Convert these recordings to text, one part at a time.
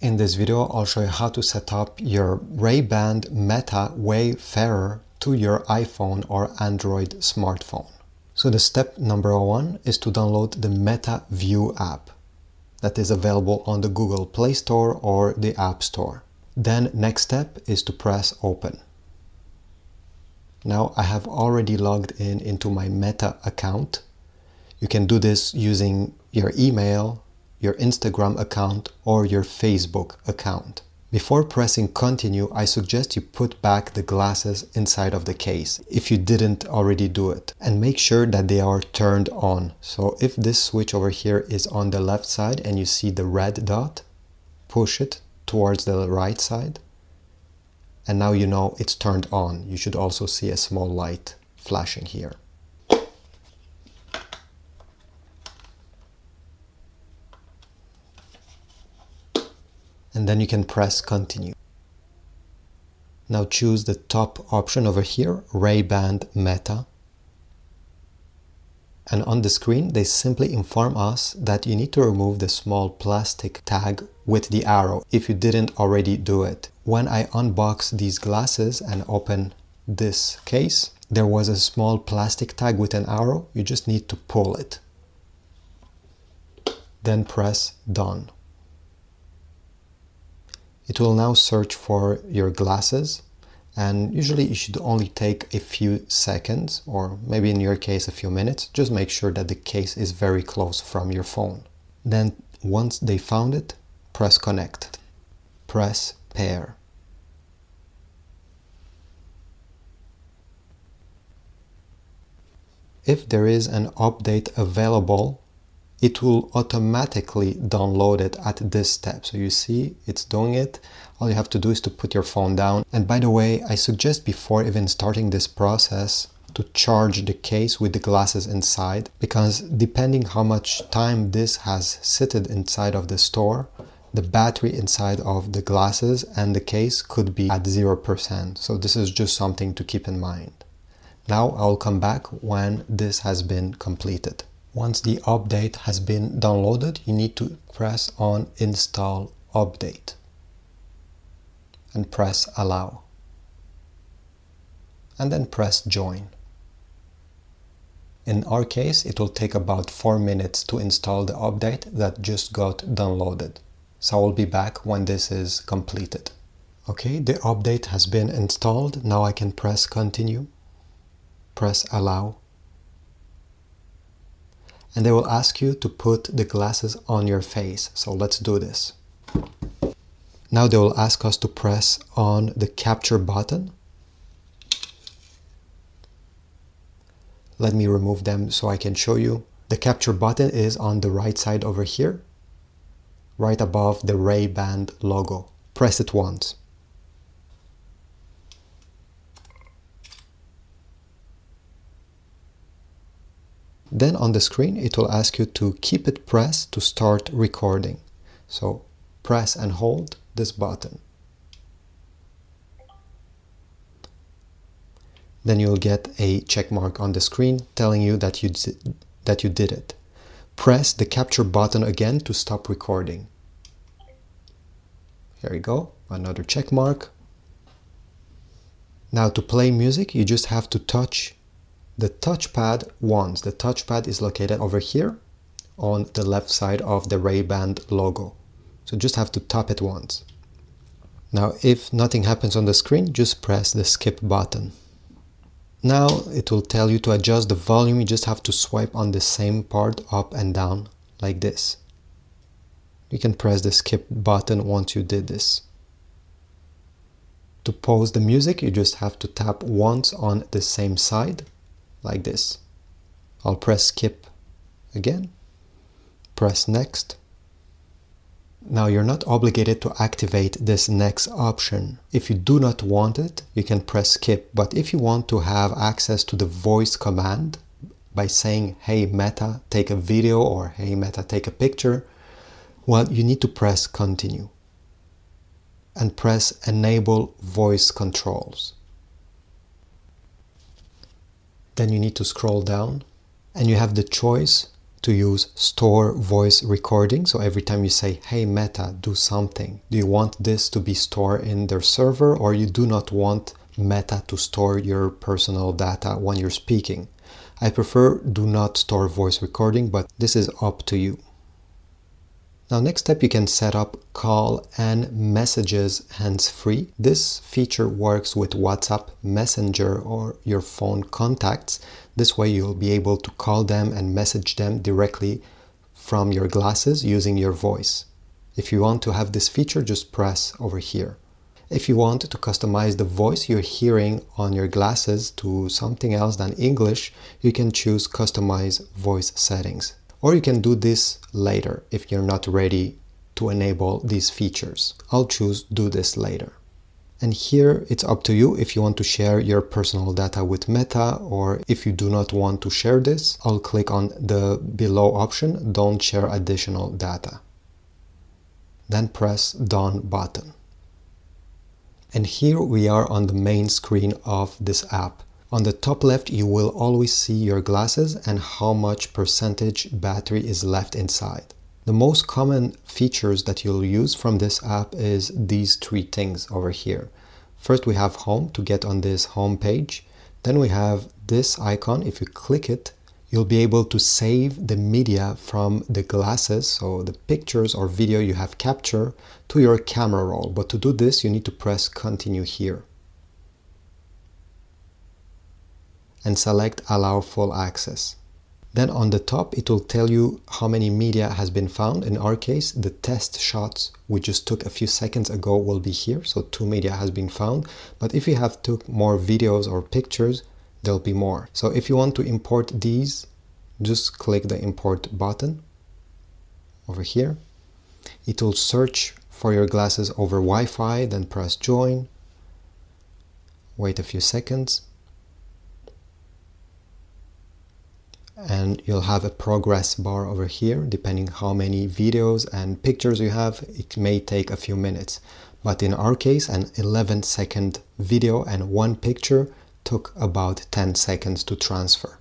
In this video, I'll show you how to set up your Ray-Ban Meta Wayfarer to your iPhone or Android smartphone. So the step number one is to download the Meta View app that is available on the Google Play Store or the App Store. Then next step is to press open. Now I have already logged in into my Meta account. You can do this using your email, your Instagram account or your Facebook account. Before pressing continue, I suggest you put back the glasses inside of the case if you didn't already do it and make sure that they are turned on. So if this switch over here is on the left side and you see the red dot, push it towards the right side and now you know it's turned on. You should also see a small light flashing here. And then you can press continue. Now choose the top option over here, Ray-Ban Meta. And on the screen, they simply inform us that you need to remove the small plastic tag with the arrow if you didn't already do it. When I unbox these glasses and open this case, there was a small plastic tag with an arrow. You just need to pull it. Then press done. It will now search for your glasses and usually it should only take a few seconds or maybe in your case a few minutes. Just make sure that the case is very close from your phone. Then once they found it, press connect. Press pair. If there is an update available it will automatically download it at this step. So you see it's doing it. All you have to do is to put your phone down. And by the way, I suggest before even starting this process to charge the case with the glasses inside because depending how much time this has sitted inside of the store, the battery inside of the glasses and the case could be at 0%. So this is just something to keep in mind. Now I'll come back when this has been completed. Once the update has been downloaded, you need to press on Install Update and press Allow. And then press Join. In our case, it will take about 4 minutes to install the update that just got downloaded. So I will be back when this is completed. Okay, the update has been installed. Now I can press Continue, press Allow, and they will ask you to put the glasses on your face. So let's do this. Now they will ask us to press on the capture button. Let me remove them so I can show you. The capture button is on the right side over here, right above the Ray-Ban logo. Press it once. Then on the screen, it will ask you to keep it pressed to start recording. So press and hold this button. Then you'll get a check mark on the screen telling you that you, that you did it. Press the capture button again to stop recording. Here you go, another check mark. Now to play music, you just have to touch the touchpad once. The touchpad is located over here on the left side of the Ray-Ban logo. So just have to tap it once. Now if nothing happens on the screen, just press the skip button. Now it will tell you to adjust the volume, you just have to swipe on the same part up and down like this. You can press the skip button once you did this. To pause the music, you just have to tap once on the same side like this. I'll press skip again, press next. Now you're not obligated to activate this next option. If you do not want it, you can press skip. But if you want to have access to the voice command by saying, hey Meta, take a video or hey Meta, take a picture, well, you need to press continue and press enable voice controls. Then you need to scroll down and you have the choice to use store voice recording. So every time you say, hey Meta, do something, do you want this to be stored in their server or you do not want Meta to store your personal data when you're speaking? I prefer do not store voice recording, but this is up to you. Now next step you can set up call and messages hands-free. This feature works with WhatsApp Messenger or your phone contacts. This way you'll be able to call them and message them directly from your glasses using your voice. If you want to have this feature, just press over here. If you want to customize the voice you're hearing on your glasses to something else than English, you can choose customize voice settings. Or you can do this later if you're not ready to enable these features. I'll choose do this later. And here it's up to you if you want to share your personal data with Meta or if you do not want to share this, I'll click on the below option, don't share additional data. Then press done button. And here we are on the main screen of this app. On the top left, you will always see your glasses and how much percentage battery is left inside. The most common features that you'll use from this app is these three things over here. First, we have home to get on this home page. Then we have this icon. If you click it, you'll be able to save the media from the glasses, so the pictures or video you have captured, to your camera roll. But to do this, you need to press continue here. And select allow full access. Then on the top it will tell you how many media has been found. In our case the test shots we just took a few seconds ago will be here so two media has been found but if you have took more videos or pictures there'll be more. So if you want to import these just click the import button over here. It will search for your glasses over Wi-Fi then press join. Wait a few seconds and you'll have a progress bar over here depending how many videos and pictures you have. It may take a few minutes. But in our case an 11 second video and one picture took about 10 seconds to transfer.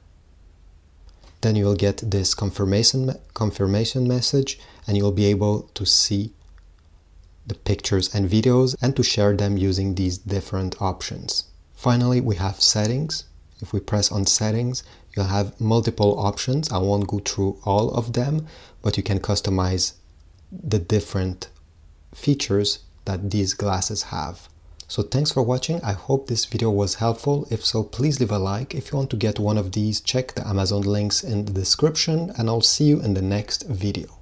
Then you'll get this confirmation confirmation message and you'll be able to see the pictures and videos and to share them using these different options. Finally we have settings. If we press on settings You'll have multiple options. I won't go through all of them, but you can customize the different features that these glasses have. So thanks for watching. I hope this video was helpful. If so, please leave a like. If you want to get one of these, check the Amazon links in the description and I'll see you in the next video.